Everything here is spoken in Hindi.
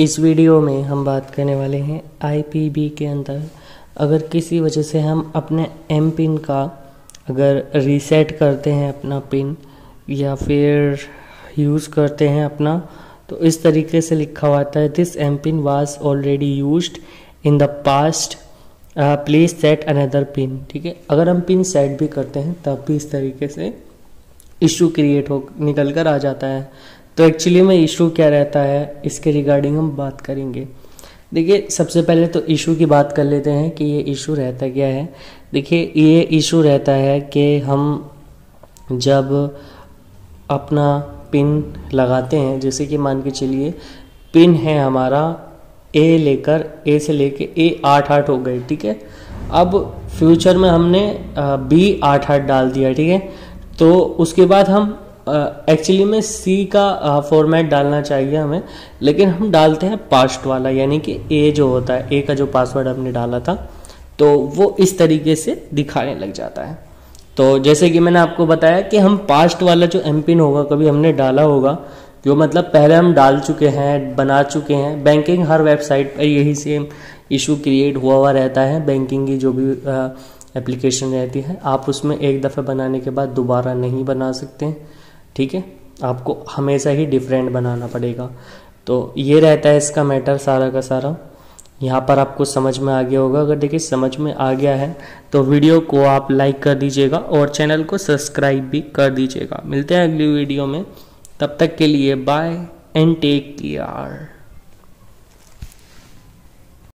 इस वीडियो में हम बात करने वाले हैं आईपीबी के अंदर। अगर किसी वजह से हम अपने एम पिन का अगर रीसेट करते हैं अपना पिन या फिर यूज़ करते हैं अपना तो इस तरीके से लिखा हुआ आता है this M pin was already use in the past please set another pin ठीक है? अगर हम पिन सेट भी करते हैं, तब भी इस तरीके से इशू क्रिएट हो, निकल कर आ जाता है। तो एक्चुअली में इशू क्या रहता है, इसके रिगार्डिंग हम बात करेंगे। देखिए, सबसे पहले तो इशू की बात कर लेते हैं कि ये इशू रहता क्या है। देखिए, ये इशू रहता है कि हम जब अपना पिन लगाते हैं, जैसे कि मान के चलिए पिन है हमारा ए लेकर ए से लेके ए आठ आठ हो गए, ठीक है? अब फ्यूचर में हमने बी आठ आठ डाल दिया, ठीक है? तो उसके बाद हम एक्चुअली में सी का फॉर्मेट डालना चाहिए हमें, लेकिन हम डालते हैं पास्ट वाला, यानी कि ए जो होता है ए का जो पासवर्ड हमने डाला था तो वो इस तरीके से दिखाने लग जाता है। तो जैसे कि मैंने आपको बताया कि हम पास्ट वाला जो एम पिन होगा, कभी हमने डाला होगा, जो मतलब पहले हम डाल चुके हैं, बना चुके हैं। बैंकिंग हर वेबसाइट पर यही सेम इशू क्रिएट हुआ हुआ रहता है। बैंकिंग की जो भी एप्लीकेशन रहती है, आप उसमें एक दफ़े बनाने के बाद दोबारा नहीं बना सकते। ठीक है? आपको हमेशा ही डिफरेंट बनाना पड़ेगा। तो ये रहता है इसका मैटर सारा का सारा। यहाँ पर आपको समझ में आ गया होगा। अगर देखिए समझ में आ गया है तो वीडियो को आप लाइक कर दीजिएगा और चैनल को सब्सक्राइब भी कर दीजिएगा। मिलते हैं अगली वीडियो में। तब तक के लिए बाय एंड टेक केयर